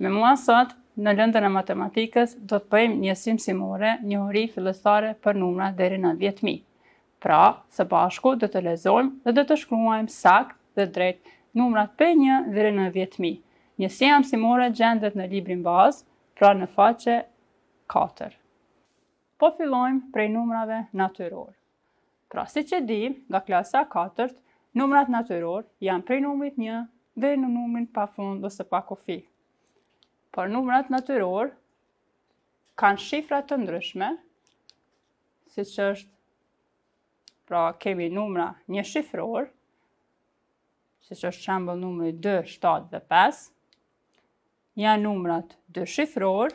Me mua sot, në lëndën e matematikës, do të bëjmë njësinë mësimore, njohuri fillestare për numra deri në 10.000. Pra, së bashku do të lexojmë dhe do të shkruajmë saktë dhe drejt numrat prej një deri në 10.000. Njësia mësimore gjendet në librin bazë, pra në faqe 4. Po fillojmë prej numrave natyrorë. Pra, siç e dimë, nga klasa e 4, numrat natyrorë janë prej numrit 1 deri në numrin pafund ose pa kufi. Por numrat natyrorë kanë shifra të ndryshme, siç është, pra kemi numra njëshifrorë, siç është shembull numri 2, 7 dhe 5, janë numrat 2 shifrorë,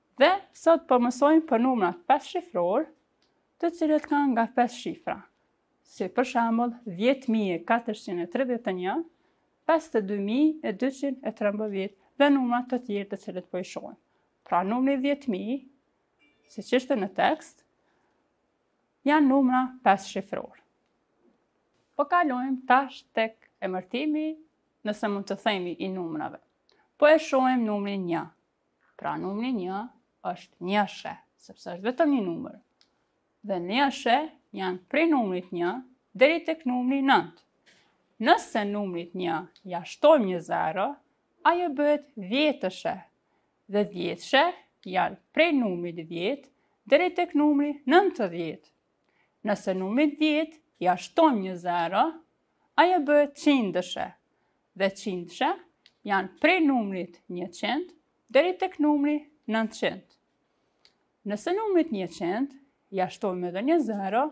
Dhe sot po mësojmë për numra 5 shifrorë, të cilët kanë nga 5 shifra, si për shembull 10.431, 52.213 dhe numra të tjerë të cilët po i shohim. Pra numri 10.000, siç ishte në tekst, janë numra 5 shifrorë. Po kalojmë tash tek emërtimi nëse mund të themi i numrave. Po e shohim numrin 1, Pra numri një është njëshe, sepse është vetëm një numër. Dhe njëshe janë prej numrit një, deri tek numri nëntë. Nëse numrit një ia shtojmë një zero, ajo bëhet dhjetëshe dhe dhjetëshe janë prej numrit dhjetë deri tek numri nëntëdhjetë. Nëse numrit dhjetë ia shtojmë një zero, ajo bëhet qindëshe dhe qindëshe janë prej numrit 100 deri tek numri 900. Nëse numrit 100 ia shtojmë edhe një zero,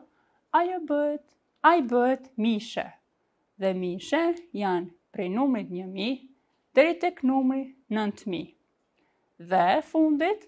ajo bëhet, ai bëhet mijëshe. Dhe mijëshe janë prej numrit 1000 deri tek numri 9000. Dhe fundit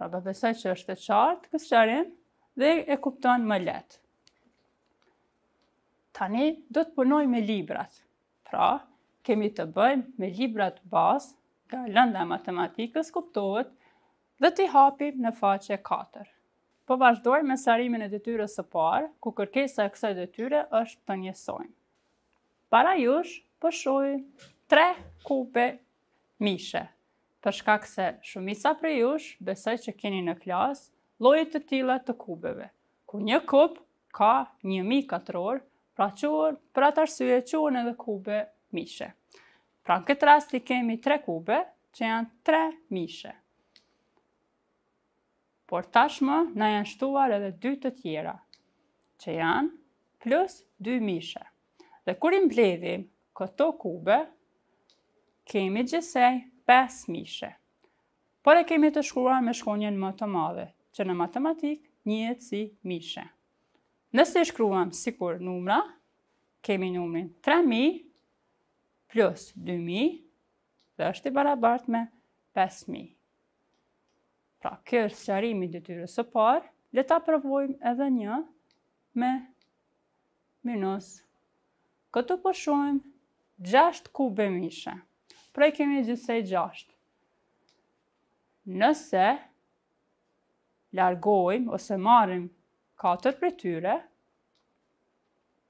Pra besoj që është i qartë ky sqarim dhe e kupton më lehtë. Tani do të punojmë me librat. Pra, kemi të bëjmë me librat bazë, nga lënda e matematikës kuptohet, dhe t'i hapim në faqe 4. Po vazhdojmë me sqarimin e detyrës së parë, ku kërkesa e kësaj detyre është të njehsojmë. Para jush, po shohim tre kube mijëshe, për shkak se shumica prej jush besoj që keni në klasë lloje të tilla të kubeve, ku një kub ka një mijë katrorë, pra quhen, për atë arsye quhen edhe kube mijëshe. Pra në këtë rast i kemi tre kube që janë tre mijëshe. Por tashmë na janë shtuar edhe dy të tjera, që janë plus dy mijëshe. Dhe kur i mbledhim këto kube, kemi gjithsej 5 mijëshe. Por e kemi të shkruar me shkronjën M të madhe, që në matematikë njihet si mijëshe. Nëse i shkruajmë sikur numra, kemi numrin 3000 plus 2000 dhe është i barabartë me 5000. Pra, ky është sqarimi i detyrës së parë, le ta provojmë edhe një me minus. Këtu po shohim 6 kube mijëshe. Pra i kemi gjithsej 6. Nëse largojmë ose marrim 4 prej tyre,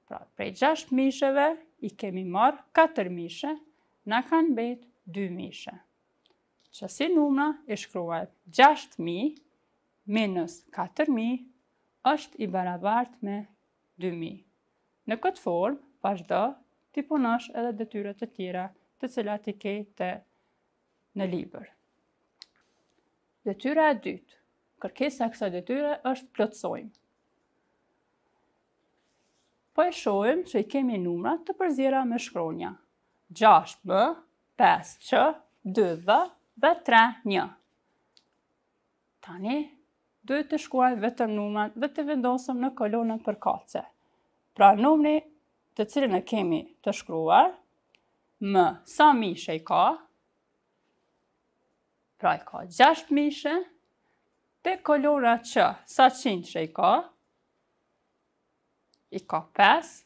pra prej 6 mijësheve i kemi marrë 4 mijëshe, na kanë mbetë 2 mijëshe. Që si numra i shkruar 6000 minus 4000 është i barabartë me 2000. Në këtë formë, vazhdo t'i punosh edhe detyrat e tjera të cilat i ke te në libër. Detyra e dytë, kërkesa e kësaj detyre është plotësojmë. Po e shohim që i kemi numra të përziera me shkronja. 6 M pesë Q, dy Dh dhe tre Nj. Tani, duhet të shkruajmë vetëm numrat dhe t'i vendosim në kolonën përkatëse. Pra numri të cilin e kemi të shkruar, M, sa mijëshe i ka, pra i ka 6 mijëshe, te kolona Q sa qindëshe i ka, I ka pesë,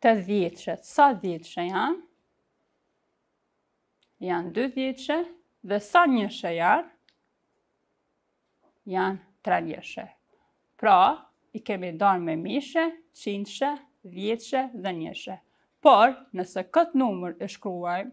te dhjetëshet, sa dhjetëshe janë? Janë dy dhjetëshe, dhe sa njëshe janë? Janë tre njëshe. Pra, i kemi ndarë në mijëshe, qindëshe, dhjetëshe dhe njëshe. Por, nëse këtë numër e shkruajmë,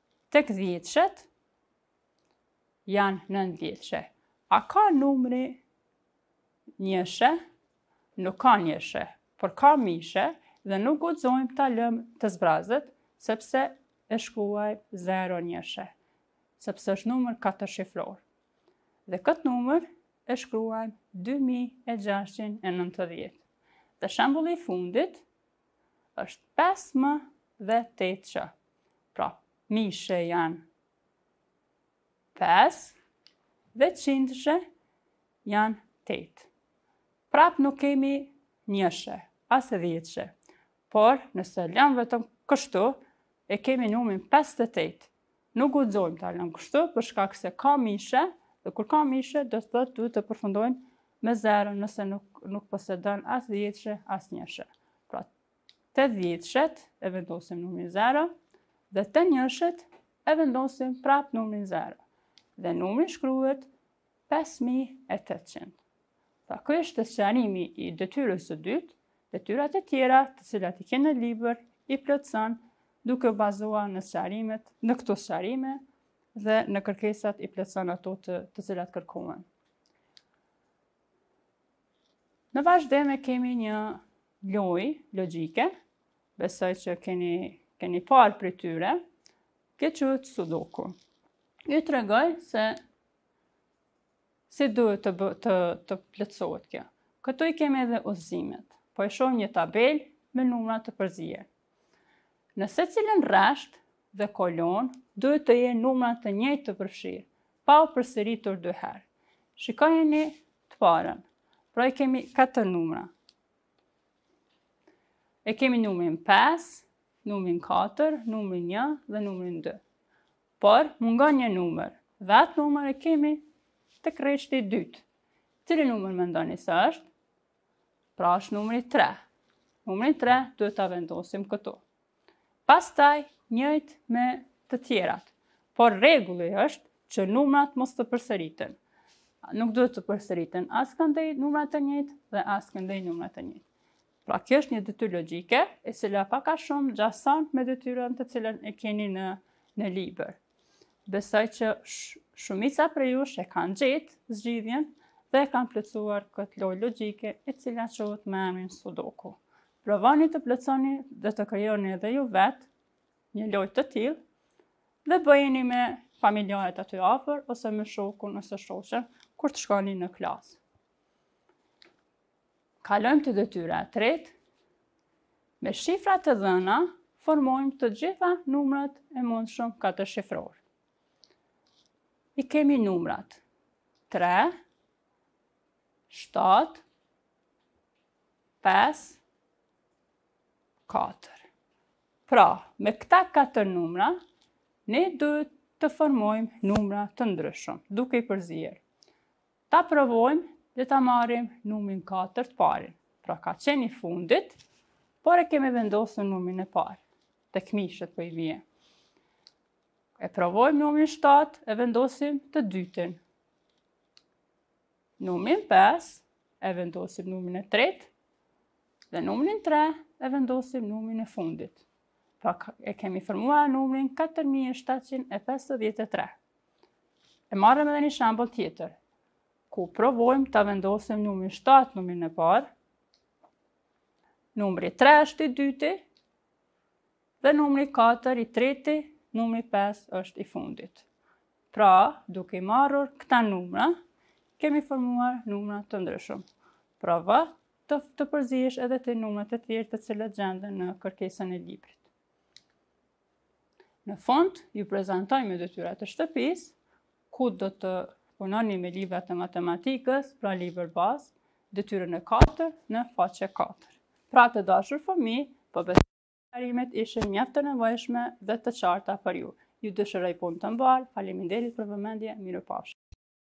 Tek dhjetëshet janë nëntë dhjetëshe. A ka numri njëshe? Nuk ka njëshe, por ka mijëshe dhe nuk guxojmë ta lëmë të zbrazët, sepse e shkruajmë 0 njëshe, sepse është numër 4 shifror. Dhe këtë numër e shkruajmë 2690. Dhe shembulli i fundit, është pesë M dhe tetë Q. Pra, mijëshe janë pesë dhe qindëshe janë tetë. Prap nuk kemi njëshe, as dhjetëshe, por nëse lëmë vetëm kështu, e kemi numrin 58, Nuk guxojmë ta lëmë kështu për shkak se ka mishe, dhe kur ka mishe do të thotë duhet të përfundojnë me zero nëse nuk nuk posedon as dhjetëshe, as njëshe. Pra, te dhjetëshet e vendosim numrin zero, dhe te njëshet e vendosim prap numrin zero. Dhe numri shkruhet Pesë mijë e tetëqind. Pra ky është sqarimi i detyrës së dytë, detyrat e tjera të cilat i ke në libër i plotëson duke u bazuar në sqarimet, në këto sqarime dhe në kërkesat i plotëson ato të, të cilat kërkohen. Në vazhdim e kemi një lojë logjike, besoj që keni, keni parë prej tyre, që quhet sudoku. Ju tregoj se Si duhet të, bë, të, të plotësohet kjo? Këtu i kemi edhe udhëzimet. Po e shohim një tabelë me numra të përzier. Në secilin rresht dhe kolonë, duhet të jenë numra të njëjtë të përfshirë, pa u përsëritur dy herë. Shikojeni të parën. Pra i kemi katër numra. E kemi numrin 5, numrin 4, numrin 1 dhe numrin 2. Por, mungon një numër, dhe atë numër e kemi te ky rreshti i dytë. Cili numër mendoni se është? Pra është numri 3. Numri 3 duhet ta vendosim këtu. Pastaj, njëjt me të tjerat. Por, rregulli është që numrat mos të përsëriten. Nuk duhet të përsëriten as këndej numrat e njëjt dhe as këndej numrat e njëjt. Pra kjo është një detyrë logjike, e cila pak a shumë gjason me detyrën të cilën e keni në në libër. Besoj që shumica prej jush e kanë gjetë zgjidhjen dhe e kanë plotësuar këtë lojë logjike e cila quhet me emrin Sudoku. Provoni ta plotësoni dhe të krijoni edhe ju vet një lojë të tillë dhe bëjeni me familjarët aty afër ose me shokun ose shoqen kur të shkoni në klasë. Kalojmë te detyra e tretë. Me shifra të dhëna, formojmë të gjithë numrat e mundshëm katërshifrorë. I kemi numrat 3, 7, 5, 4. Pra, me këta katër numra, ne duhet të formojmë numra të ndryshëm, duke i përzier. Ta provojmë dhe ta marrim numrin 4 të parin. Pra ka qenë i fundit, por e kemi vendosur numrin e parë. Te mijëshet për po i bie. E provojmë numrin 7 e vendosim të dytin. Numrin 5 e vendosim numrin e tretë dhe numrin 3 e vendosim numrin e fundit. Pra e kemi formuar numrin 4753. E marrim edhe një shembull tjetër, ku provojmë ta vendosim numrin 7 numrin e parë, numri 3 është i dyti, dhe numri 4 i treti, numri 5 është i fundit. Pra, duke i marrur këta numra, kemi formuar numra të ndryshëm. Provo T'i përziesh edhe ti numrat e tjerë të cilët gjenden në kërkesën e librit. Në fund, ju prezantoj me detyrat e shtëpisë, ku do të punoni me librat e matematikës, pra libër bazë, detyrën e 4 në faqe 4. Pra të dashur fëmijë, po besoj sqarimet ishin mjaft të nevojshme dhe të qarta për ju. Ju dëshiroj punë të mbarë, faleminderit për vëmendje, mirupafshim.